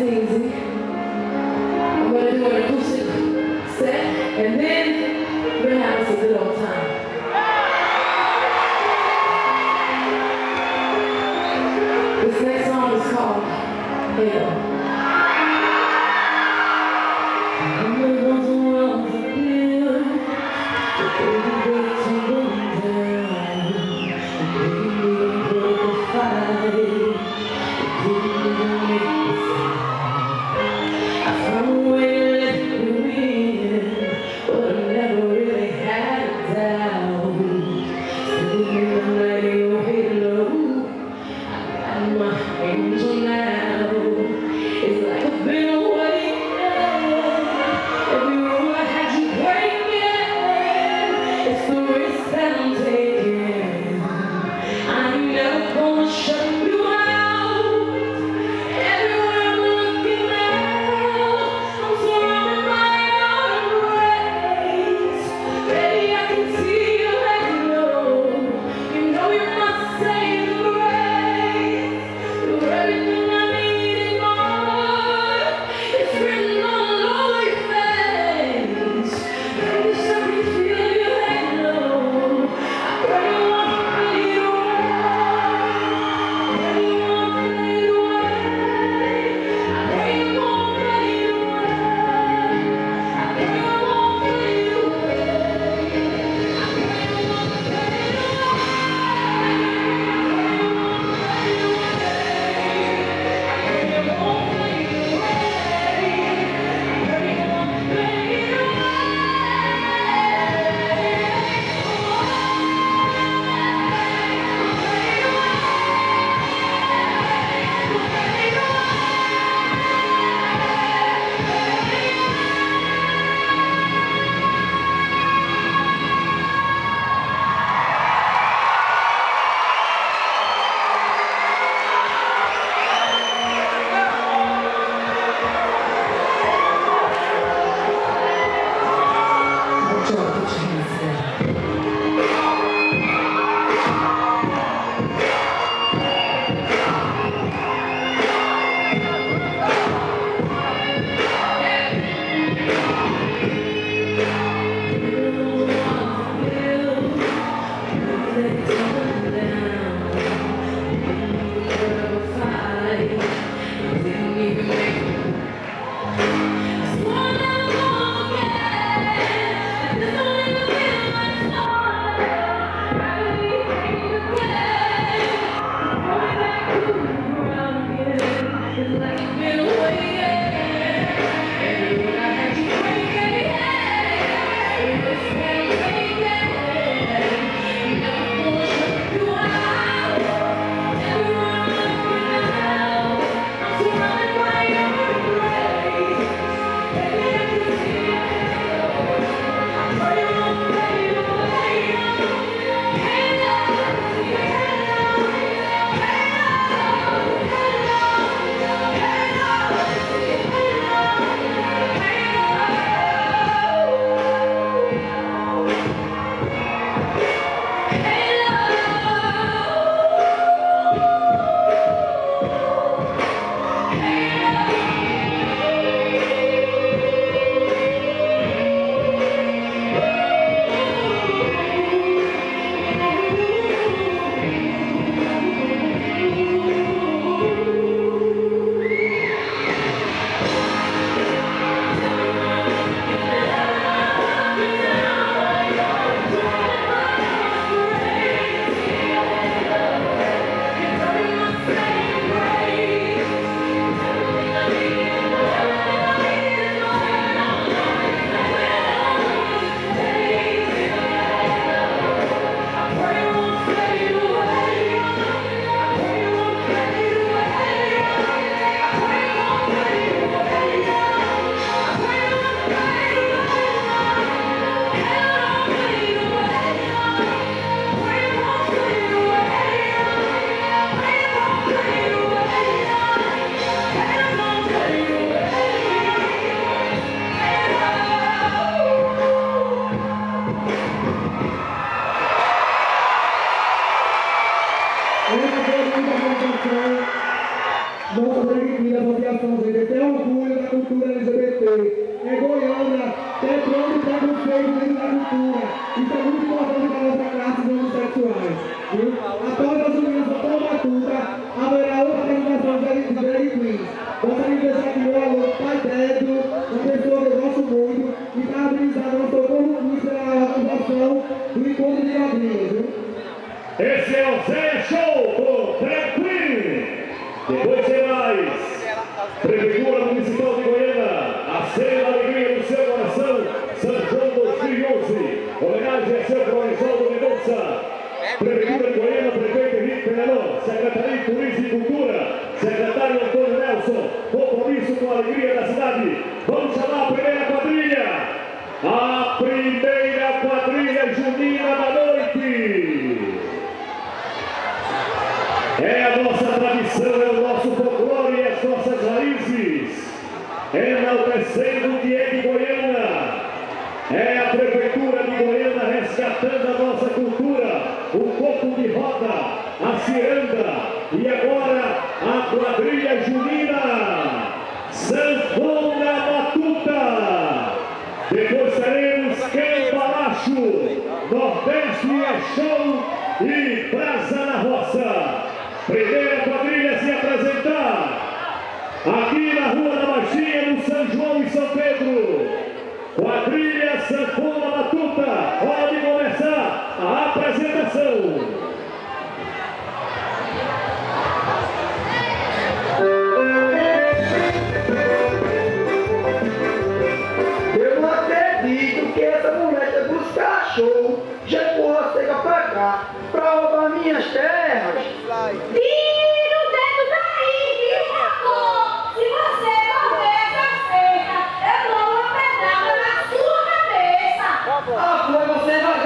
nice and easy. I'm gonna do an acoustic set, and then we're gonna have us a good old time. This next song is called Halo. não consegue a população tem orgulho da cultura LGBT. É Goiânia, tem pronto para o feio dentro da cultura. Isso é muito importante para a nossa homossexuais. Prefeitura Municipal de Goiânia, a alegria do seu coração, São João 2011. Homenagem a seu Florisaldo Mendonça. Prefeitura de Goiânia, prefeito Henrique Penelon, Secretaria de Turismo e Cultura, secretário Antônio Nelson, compromisso com a alegria da cidade. Vamos chamar a primeira quadrilha. A primeira quadrilha junina da noite. É a nossa tradição, é o nosso folclore e as nossas raízes. Enaltecendo o que é de Goiânia. É a Prefeitura de Goiânia resgatando a nossa cultura, o coco de roda, a ciranda e agora a quadrilha junina. Sanfona Matuta. Depois teremos Cambalacho, Nordeste é show e Praça na Roça. Primeira quadrilha a se apresentar. Aqui na Rua da Magia, no São João e São Pedro. Quadrilha Sanfona Matuta. Pode começar a apresentação. Eu não acredito que essa mulher dos cachorros já empurrou a seca pra cá, pra roubar minhas terras. Cabeça. Ah, foi você vai